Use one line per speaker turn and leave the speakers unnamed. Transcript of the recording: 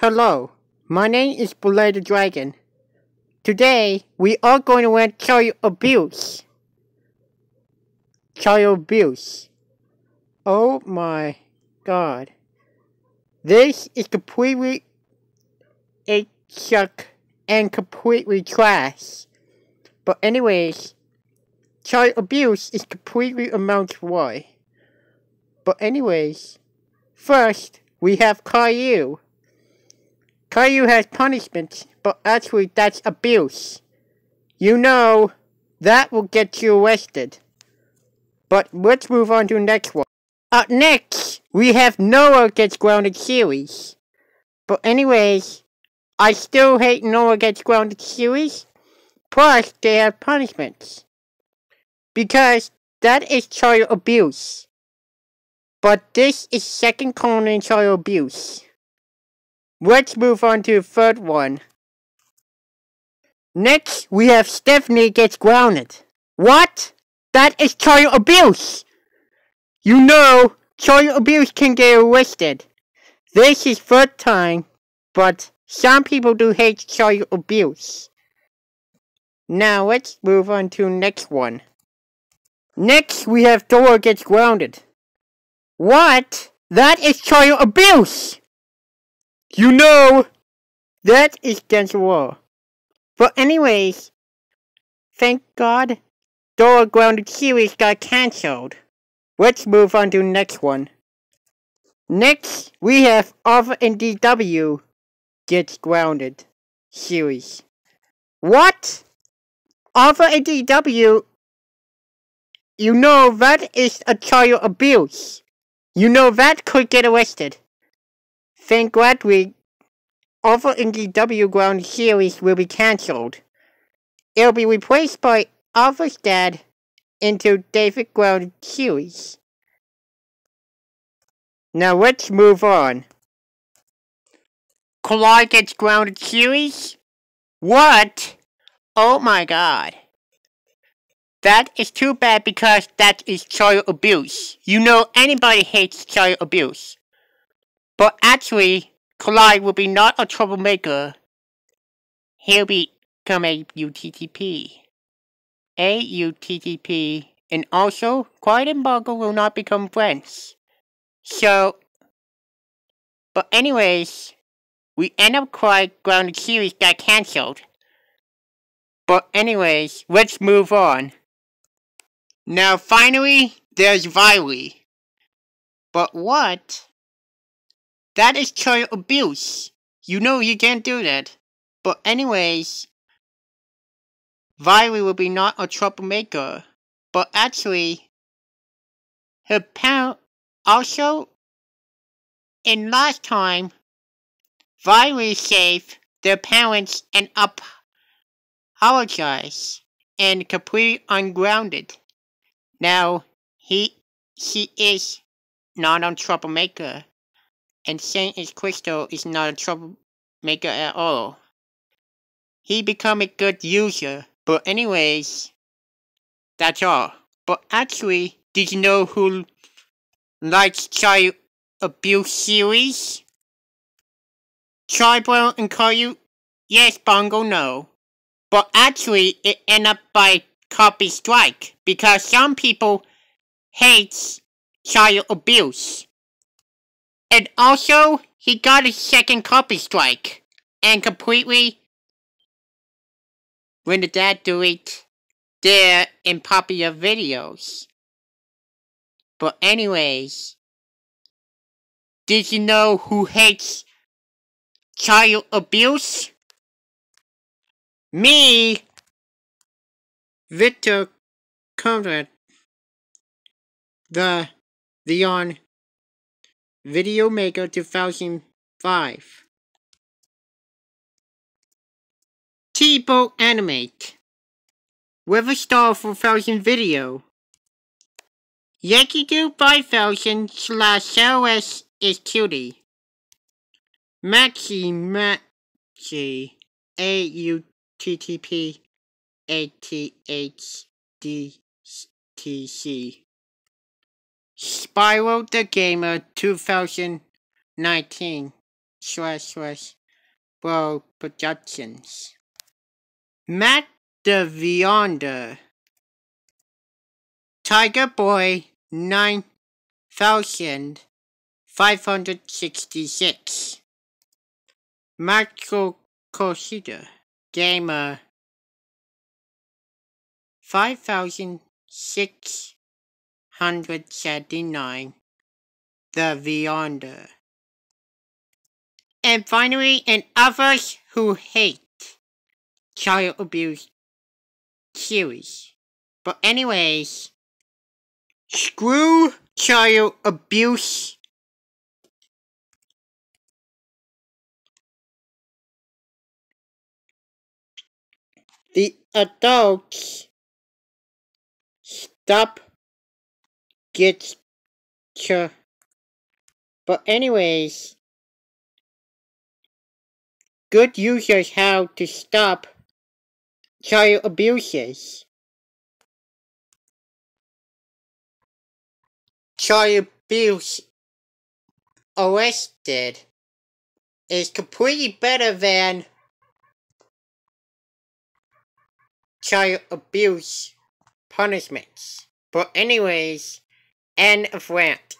Hello, my name is Belay the Dragon. Today, we are going to learn child abuse. Child abuse. Oh my god. This is completely a suck and completely trash. But anyways, child abuse is completely amounts why. But anyways, first, we have Caillou. Caillou has punishment, but actually that's abuse. You know, that will get you arrested. But let's move on to next one. Up next, we have Noah Gets Grounded series. But anyways, I still hate Noah Gets Grounded series. Plus, they have punishments. Because that is child abuse. But this is second colon child abuse. Let's move on to the third one. Next, we have Stephanie gets grounded. What? That is child abuse! You know, child abuse can get arrested. This is third time, but some people do hate child abuse. Now let's move on to next one. Next, we have Dora gets grounded. What? That is child abuse! You know, that is against the law. But anyways, thank God, Dora Grounded series got cancelled. Let's move on to the next one. Next, we have Arthur and DW Gets Grounded series. What? Arthur and DW? You know that is a child abuse. You know that could get arrested. Thank God we Alpha in the W Ground series will be cancelled. It'll be replaced by Alpha's dad into David Ground series. Now let's move on. Collide gets grounded series? What? Oh my god. That is too bad because that is child abuse. You know anybody hates child abuse. But actually, Clyde will be not a troublemaker. He'll become a UTTP. A UTTP. And also, Quiet and Boggle will not become friends. So, but anyways, we end up Quiet Grounded series got cancelled. But anyways, let's move on. Now finally, there's Viley. But what? That is child abuse. You know you can't do that. But anyways, Viley will be not a troublemaker. But actually, her parent also, in last time, Viley saved their parents and apologize and completely ungrounded. Now, he, she is not a troublemaker and Saint is Crystal is not a troublemaker at all. He become a good user, but anyways, that's all. But actually, did you know who likes child abuse series? Tribal and Caillou? Yes, Bongo, no. But actually, it end up by copy strike because some people hates child abuse. And also, he got a second copy strike. And completely, when the dad delete their unpopular videos. But anyways, did you know who hates child abuse? Me, Victor Conrad, the Leon Video Maker 2005 T-Boat Animate. Weather Star 4000 Video. Yankee 5000 slash LS is cutie Maxi Maxi. A U T T P A T H D T C Spyro the Gamer 2019 slash slash Bro Productions. Matt the Beyonder. Tiger Boy 9566. Marco Cosida. Gamer 5679. The Beyonder. And finally, and others who hate child abuse series. But anyways, screw child abuse. The adults stop get to but anyways good users how to stop child abuses. Child abuse arrested is completely better than child abuse punishments. But anyways, of rant.